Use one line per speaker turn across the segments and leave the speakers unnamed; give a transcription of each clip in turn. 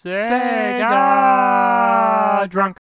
Sega drunk.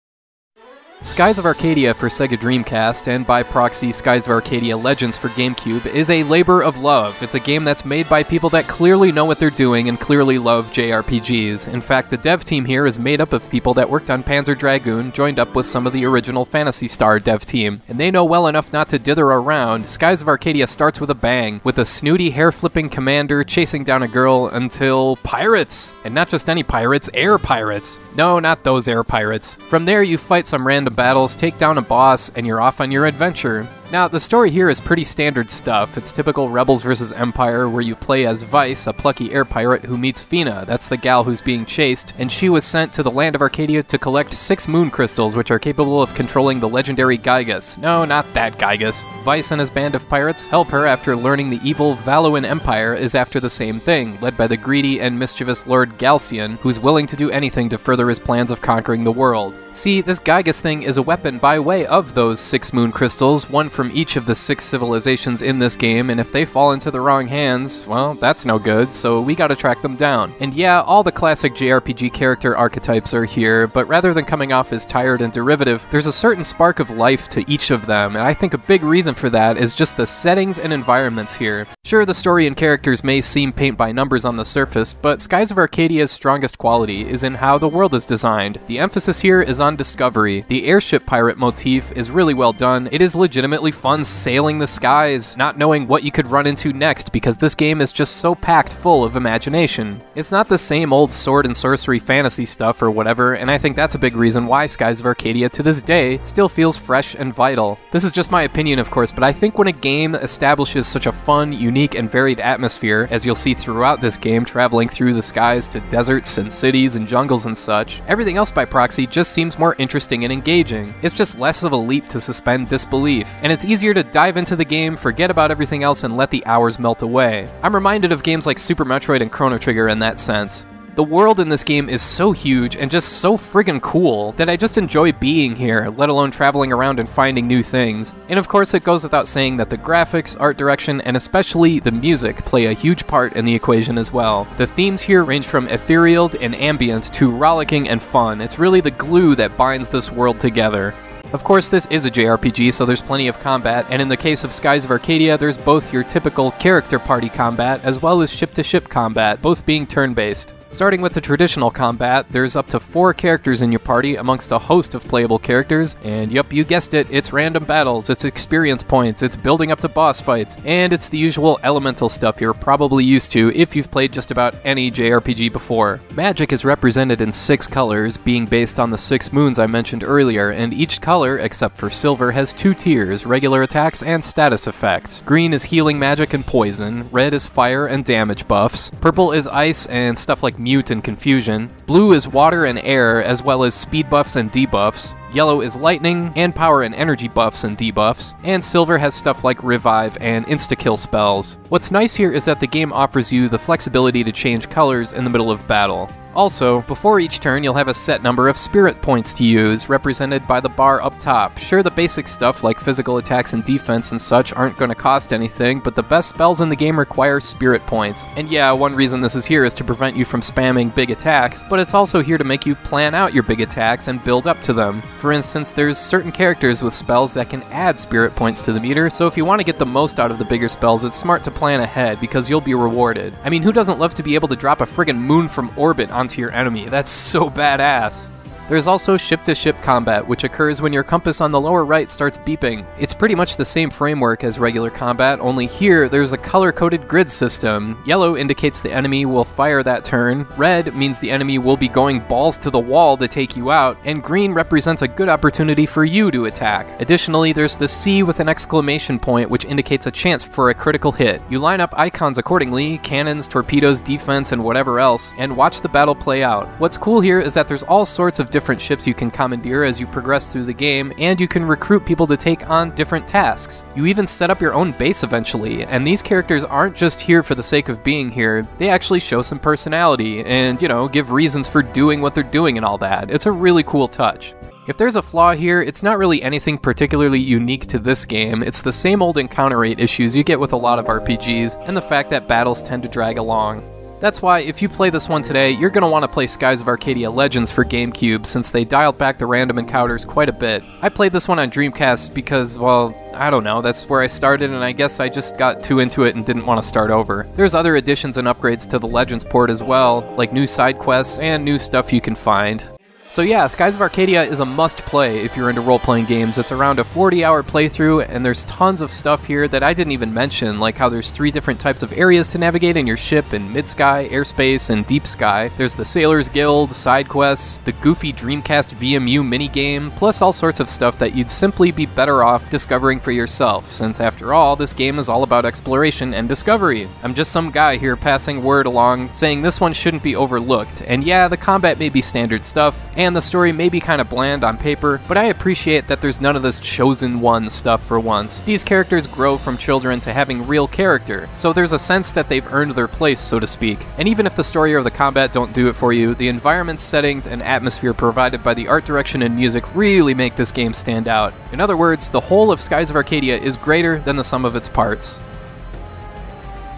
Skies of Arcadia for Sega Dreamcast, and by proxy, Skies of Arcadia Legends for GameCube, is a labor of love. It's a game that's made by people that clearly know what they're doing and clearly love JRPGs. In fact, the dev team here is made up of people that worked on Panzer Dragoon, joined up with some of the original Phantasy Star dev team. And they know well enough not to dither around. Skies of Arcadia starts with a bang, with a snooty, hair flipping commander chasing down a girl until pirates! And not just any pirates, air pirates. No, not those air pirates. From there, you fight some random battles, take down a boss, and you're off on your adventure. Now, the story here is pretty standard stuff. It's typical Rebels vs. Empire, where you play as Vyse, a plucky air pirate who meets Fina, that's the gal who's being chased, and she was sent to the land of Arcadia to collect six moon crystals, which are capable of controlling the legendary Gigas. No, not that Gigas. Vyse and his band of pirates help her after learning the evil Valuan Empire is after the same thing, led by the greedy and mischievous Lord Galcian, who's willing to do anything to further his plans of conquering the world. See, this Gigas thing is a weapon by way of those six moon crystals, one from each of the six civilizations in this game, and if they fall into the wrong hands, well, that's no good, so we gotta track them down. And yeah, all the classic JRPG character archetypes are here, but rather than coming off as tired and derivative, there's a certain spark of life to each of them, and I think a big reason for that is just the settings and environments here. Sure, the story and characters may seem paint by numbers on the surface, but Skies of Arcadia's strongest quality is in how the world is designed. The emphasis here is on discovery. The airship pirate motif is really well done. It is legitimately fun sailing the skies, not knowing what you could run into next because this game is just so packed full of imagination. It's not the same old sword and sorcery fantasy stuff or whatever, and I think that's a big reason why Skies of Arcadia to this day still feels fresh and vital. This is just my opinion, of course, but I think when a game establishes such a fun, unique, and varied atmosphere, as you'll see throughout this game, traveling through the skies to deserts and cities and jungles and such, everything else by proxy just seems more interesting and engaging. It's just less of a leap to suspend disbelief, and it's easier to dive into the game, forget about everything else, and let the hours melt away. I'm reminded of games like Super Metroid and Chrono Trigger in that sense. The world in this game is so huge and just so friggin' cool that I just enjoy being here, let alone traveling around and finding new things. And of course, it goes without saying that the graphics, art direction, and especially the music play a huge part in the equation as well. The themes here range from ethereal and ambient to rollicking and fun. It's really the glue that binds this world together. Of course, this is a JRPG, so there's plenty of combat, and in the case of Skies of Arcadia, there's both your typical character party combat as well as ship to ship combat, both being turn based. Starting with the traditional combat, there's up to four characters in your party amongst a host of playable characters, and yep, you guessed it, it's random battles, it's experience points, it's building up to boss fights, and it's the usual elemental stuff you're probably used to if you've played just about any JRPG before. Magic is represented in six colors, being based on the six moons I mentioned earlier, and each color, except for silver, has two tiers regular attacks and status effects. Green is healing magic and poison, red is fire and damage buffs, purple is ice and stuff like mute and confusion. Blue is water and air, as well as speed buffs and debuffs. Yellow is lightning, and power and energy buffs and debuffs. And silver has stuff like revive and insta kill spells. What's nice here is that the game offers you the flexibility to change colors in the middle of battle. Also, before each turn, you'll have a set number of spirit points to use, represented by the bar up top. Sure, the basic stuff like physical attacks and defense and such aren't going to cost anything, but the best spells in the game require spirit points. And yeah, one reason this is here is to prevent you from spamming big attacks, but it's also here to make you plan out your big attacks and build up to them. For instance, there's certain characters with spells that can add spirit points to the meter, so if you want to get the most out of the bigger spells, it's smart to plan ahead because you'll be rewarded. I mean, who doesn't love to be able to drop a friggin' moon from orbit on onto your enemy. That's so badass. There's also ship to ship combat, which occurs when your compass on the lower right starts beeping. It's pretty much the same framework as regular combat, only here there's a color coded grid system. Yellow indicates the enemy will fire that turn, red means the enemy will be going balls to the wall to take you out, and green represents a good opportunity for you to attack. Additionally, there's the C with an exclamation point, which indicates a chance for a critical hit. You line up icons accordingly cannons, torpedoes, defense, and whatever else and watch the battle play out. What's cool here is that there's all sorts of different ships you can commandeer as you progress through the game, and you can recruit people to take on different tasks. You even set up your own base eventually, and these characters aren't just here for the sake of being here, they actually show some personality and, you know, give reasons for doing what they're doing and all that. It's a really cool touch. If there's a flaw here, it's not really anything particularly unique to this game, it's the same old encounter rate issues you get with a lot of RPGs, and the fact that battles tend to drag along. That's why, if you play this one today, you're going to want to play Skies of Arcadia Legends for GameCube since they dialed back the random encounters quite a bit. I played this one on Dreamcast because, well, I don't know, that's where I started, and I guess I just got too into it and didn't want to start over. There's other additions and upgrades to the Legends port as well, like new side quests and new stuff you can find. So yeah, Skies of Arcadia is a must play if you're into role playing games. It's around a 40 hour playthrough, and there's tons of stuff here that I didn't even mention, like how there's three different types of areas to navigate in your ship in mid sky, airspace, and deep sky. There's the Sailors Guild, side quests, the goofy Dreamcast VMU minigame, plus all sorts of stuff that you'd simply be better off discovering for yourself, since after all, this game is all about exploration and discovery. I'm just some guy here passing word along saying this one shouldn't be overlooked, and yeah, the combat may be standard stuff, and the story may be kind of bland on paper, but I appreciate that there's none of this chosen one stuff for once. These characters grow from children to having real character, so there's a sense that they've earned their place, so to speak. And even if the story or the combat don't do it for you, the environment, settings, and atmosphere provided by the art direction and music really make this game stand out. In other words, the whole of Skies of Arcadia is greater than the sum of its parts.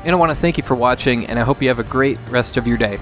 And I want to thank you for watching, and I hope you have a great rest of your day.